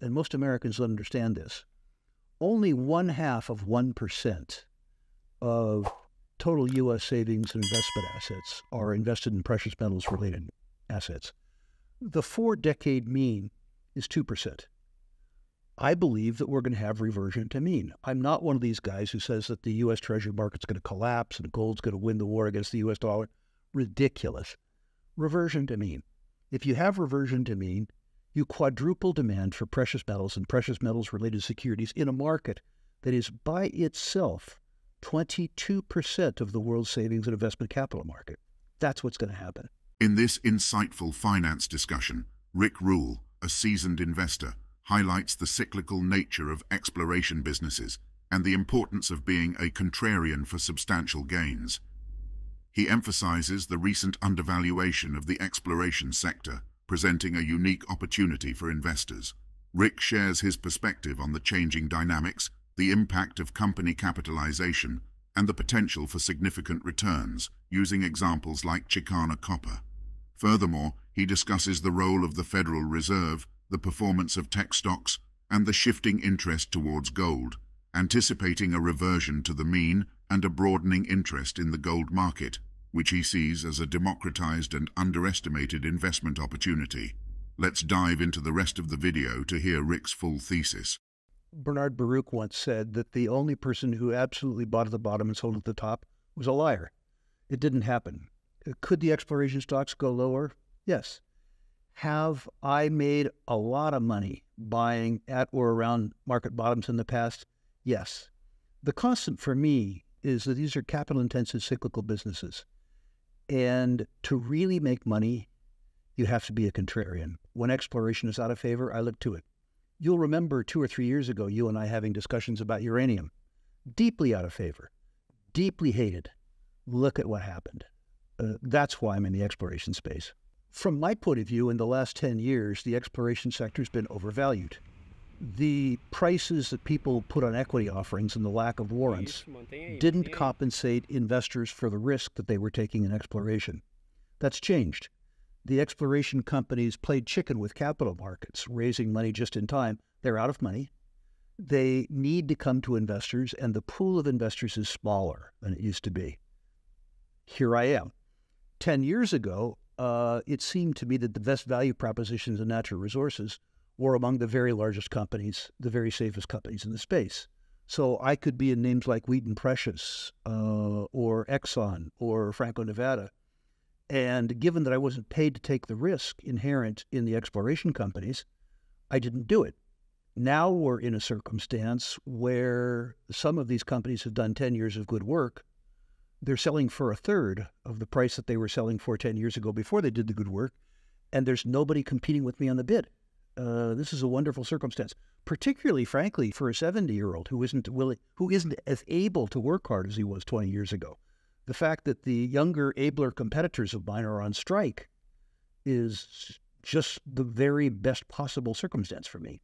and most Americans don't understand this, only one half of 1% of total U.S. savings and investment assets are invested in precious metals related assets. The four decade mean is 2%. I believe that we're going to have reversion to mean. I'm not one of these guys who says that the U.S. Treasury market's going to collapse and gold's going to win the war against the U.S. dollar. Ridiculous. Reversion to mean. If you have reversion to mean, you quadruple demand for precious metals and precious metals related securities in a market that is by itself 22% of the world's savings and investment capital market. That's what's going to happen. In this insightful finance discussion, Rick Rule, a seasoned investor, highlights the cyclical nature of exploration businesses and the importance of being a contrarian for substantial gains. He emphasizes the recent undervaluation of the exploration sector presenting a unique opportunity for investors. Rick shares his perspective on the changing dynamics, the impact of company capitalization, and the potential for significant returns, using examples like Chakana Copper. Furthermore, he discusses the role of the Federal Reserve, the performance of tech stocks, and the shifting interest towards gold, anticipating a reversion to the mean and a broadening interest in the gold market which he sees as a democratized and underestimated investment opportunity. Let's dive into the rest of the video to hear Rick's full thesis. Bernard Baruch once said that the only person who absolutely bought at the bottom and sold at the top was a liar. It didn't happen. Uh, could the exploration stocks go lower? Yes. Have I made a lot of money buying at or around market bottoms in the past? Yes. The constant for me is that these are capital intensive cyclical businesses. And to really make money, you have to be a contrarian. When exploration is out of favor, I look to it. You'll remember two or three years ago, you and I having discussions about uranium. Deeply out of favor, deeply hated. Look at what happened. Uh, that's why I'm in the exploration space. From my point of view, in the last 10 years, the exploration sector has been overvalued the prices that people put on equity offerings and the lack of warrants didn't compensate investors for the risk that they were taking in exploration. That's changed. The exploration companies played chicken with capital markets, raising money just in time. They're out of money. They need to come to investors, and the pool of investors is smaller than it used to be. Here I am. 10 years ago, uh, it seemed to me that the best value propositions in natural resources were among the very largest companies, the very safest companies in the space. So I could be in names like Wheaton Precious uh, or Exxon or Franco Nevada. And given that I wasn't paid to take the risk inherent in the exploration companies, I didn't do it. Now we're in a circumstance where some of these companies have done 10 years of good work. They're selling for a third of the price that they were selling for 10 years ago before they did the good work. And there's nobody competing with me on the bid. Uh, this is a wonderful circumstance, particularly, frankly, for a 70 year old who isn't willing, who isn't as able to work hard as he was 20 years ago. The fact that the younger, abler competitors of mine are on strike is just the very best possible circumstance for me.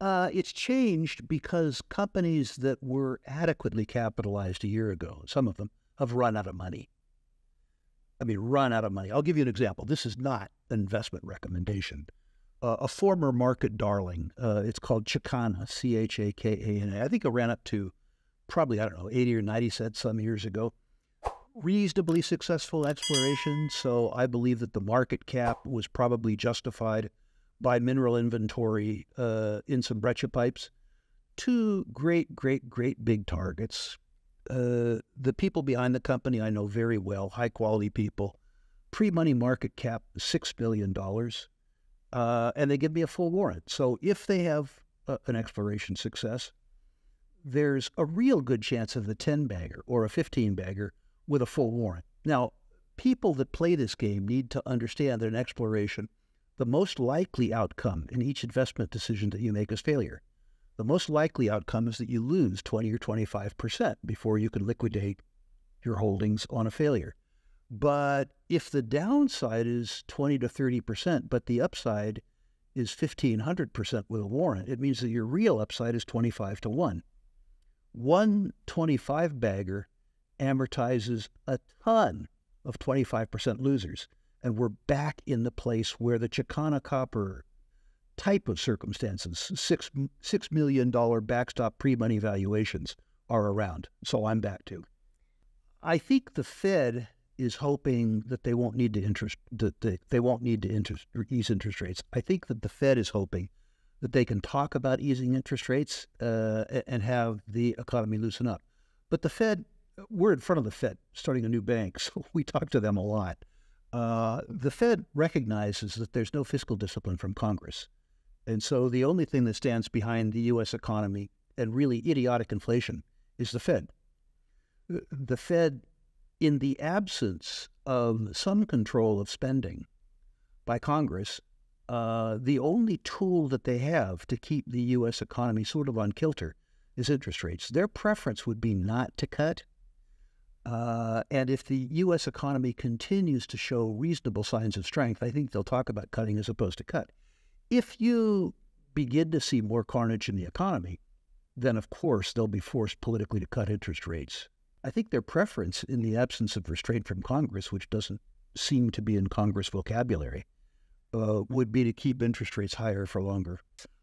Uh, it's changed because companies that were adequately capitalized a year ago, some of them, have run out of money. I mean, run out of money. I'll give you an example. This is not an investment recommendation uh, a former market darling. Uh, it's called Chakana, C H A K A N A. I think it ran up to probably, I don't know, 80 or 90 cents some years ago. Reasonably successful exploration, so I believe that the market cap was probably justified by mineral inventory uh, in some breccia pipes. Two great, great, great big targets. Uh, the people behind the company I know very well, high quality people. Pre money market cap, $6 billion uh, and they give me a full warrant. So if they have a, an exploration success, there's a real good chance of the 10 bagger or a 15 bagger with a full warrant. Now, people that play this game need to understand that in exploration, the most likely outcome in each investment decision that you make is failure. The most likely outcome is that you lose 20 or 25% before you can liquidate your holdings on a failure. But if the downside is 20 to 30%, but the upside is 1500% with a warrant, it means that your real upside is 25 to 1. One 25 bagger amortizes a ton of 25% losers. And we're back in the place where the Chakana copper type of circumstances. Six six million dollar backstop pre-money valuations are around, so I'm back to. I think the Fed is hoping that they won't need to interest that they, they won't need to interest, ease interest rates. I think that the Fed is hoping that they can talk about easing interest rates uh, and have the economy loosen up. But the Fed, we're in front of the Fed, starting a new bank, so we talk to them a lot. Uh, the Fed recognizes that there's no fiscal discipline from Congress. And so the only thing that stands behind the U.S. economy and really idiotic inflation is the Fed. The Fed, in the absence of some control of spending by Congress, uh, the only tool that they have to keep the U.S. economy sort of on kilter is interest rates. Their preference would be not to cut. Uh, and if the U.S. economy continues to show reasonable signs of strength, I think they'll talk about cutting as opposed to cut. If you begin to see more carnage in the economy, then of course they'll be forced politically to cut interest rates. I think their preference, in the absence of restraint from Congress, which doesn't seem to be in Congress vocabulary, uh, would be to keep interest rates higher for longer.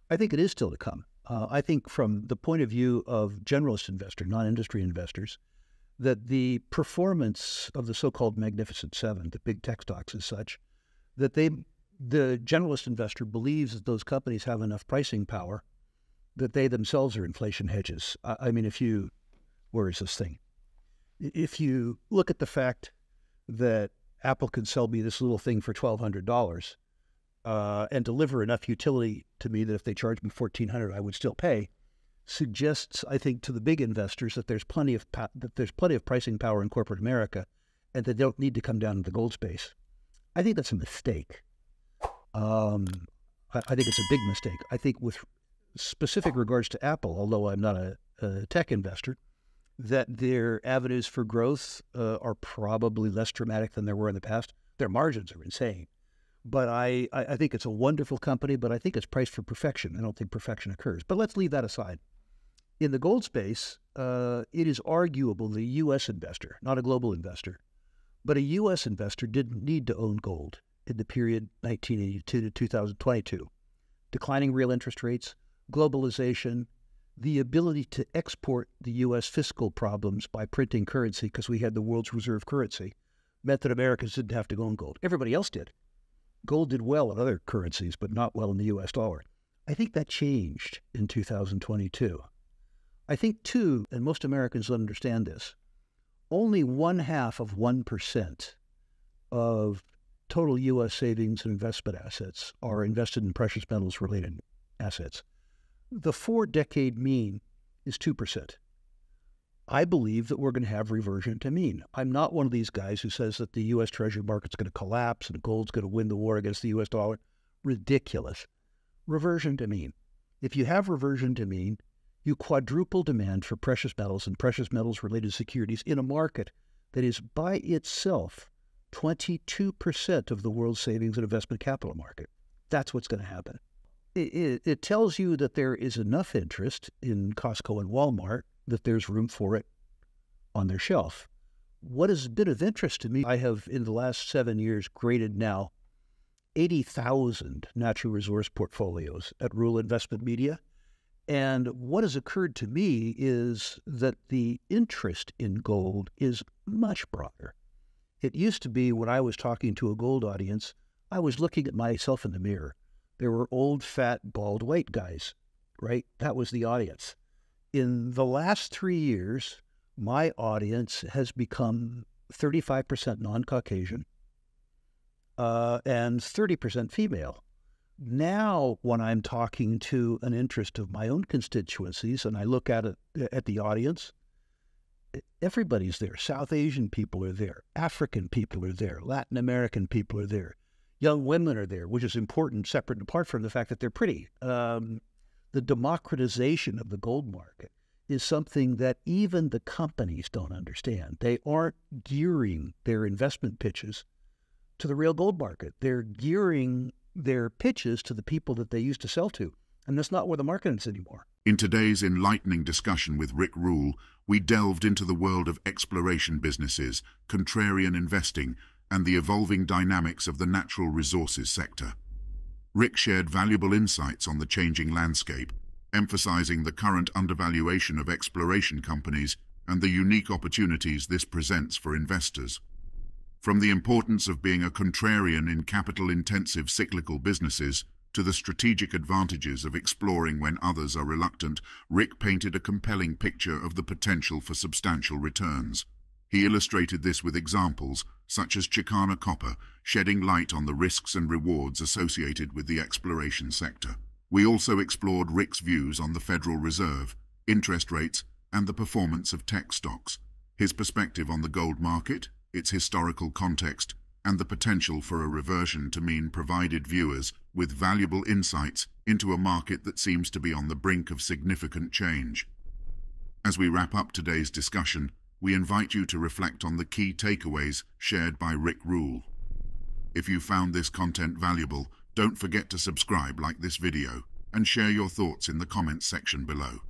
I think it is still to come. Uh, I think, from the point of view of generalist investor, non industry investors, that the performance of the so called Magnificent Seven, the big tech stocks as such, that they the generalist investor believes that those companies have enough pricing power that they themselves are inflation hedges. I, I mean, if you, where is this thing? If you look at the fact that Apple can sell me this little thing for twelve hundred dollars uh, and deliver enough utility to me that if they charge me fourteen hundred, I would still pay, suggests, I think, to the big investors that there's plenty of that there's plenty of pricing power in corporate America, and that they don't need to come down to the gold space. I think that's a mistake. Um, I, I, think it's a big mistake. I think with specific regards to Apple, although I'm not a, a tech investor, that their avenues for growth uh, are probably less dramatic than there were in the past. Their margins are insane. But I, I think it's a wonderful company, but I think it's priced for perfection. I don't think perfection occurs. But let's leave that aside. In the gold space, uh, it is arguable the U.S. investor, not a global investor, but a U.S. investor didn't need to own gold in the period 1982 to 2022. Declining real interest rates, globalization, the ability to export the U.S. fiscal problems by printing currency because we had the world's reserve currency meant that Americans didn't have to go in gold. Everybody else did. Gold did well in other currencies, but not well in the U.S. dollar. I think that changed in 2022. I think, too, and most Americans don't understand this, only one half of 1% of total U.S. savings and investment assets are invested in precious metals related assets. The four decade mean is 2%. I believe that we're going to have reversion to mean. I'm not one of these guys who says that the U.S. Treasury market's going to collapse and gold's going to win the war against the U.S. dollar. Ridiculous. Reversion to mean. If you have reversion to mean, you quadruple demand for precious metals and precious metals related securities in a market that is by itself 22% of the world's savings and investment capital market. That's what's going to happen. It, it, tells you that there is enough interest in Costco and Walmart that there's room for it on their shelf. What has been of interest to me, I have in the last seven years graded now 80,000 natural resource portfolios at Rule Investment Media. And what has occurred to me is that the interest in gold is much broader. It used to be when I was talking to a gold audience, I was looking at myself in the mirror. There were old, fat, bald, white guys, right? That was the audience. In the last three years, my audience has become 35% non Caucasian uh, and 30% female. Now, when I'm talking to an interest of my own constituencies and I look at it at the audience, everybody's there. South Asian people are there, African people are there, Latin American people are there, young women are there, which is important, separate and apart from the fact that they're pretty. Um, the democratization of the gold market is something that even the companies don't understand. They aren't gearing their investment pitches to the real gold market. They're gearing their pitches to the people that they used to sell to. And that's not where the market is anymore. In today's enlightening discussion with Rick Rule, we delved into the world of exploration businesses, contrarian investing, and the evolving dynamics of the natural resources sector. Rick shared valuable insights on the changing landscape, emphasizing the current undervaluation of exploration companies and the unique opportunities this presents for investors. From the importance of being a contrarian in capital-intensive cyclical businesses to the strategic advantages of exploring when others are reluctant, Rick painted a compelling picture of the potential for substantial returns. He illustrated this with examples, such as Chakana Copper, shedding light on the risks and rewards associated with the exploration sector. We also explored Rick's views on the Federal Reserve, interest rates, and the performance of tech stocks, his perspective on the gold market, its historical context, and the potential for a reversion to mean provided viewers with valuable insights into a market that seems to be on the brink of significant change. As we wrap up today's discussion, we invite you to reflect on the key takeaways shared by Rick Rule. If you found this content valuable, don't forget to subscribe, like this video, and share your thoughts in the comments section below.